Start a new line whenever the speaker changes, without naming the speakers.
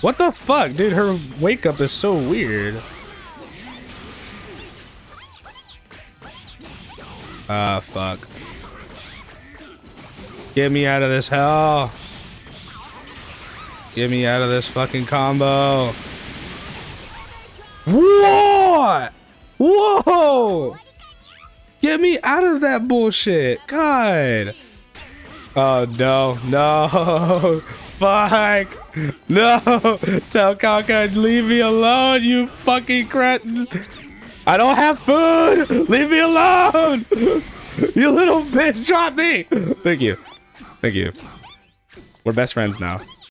What the fuck, dude? Her wake up is so weird. Ah, fuck. Get me out of this hell. Get me out of this fucking combo. What? Whoa! Get me out of that bullshit. God. Oh, no. No. Fuck. No. Taokaka, leave me alone, you fucking cretin. I don't have food. Leave me alone. You little bitch. Drop me. Thank you. Thank you. We're best friends now.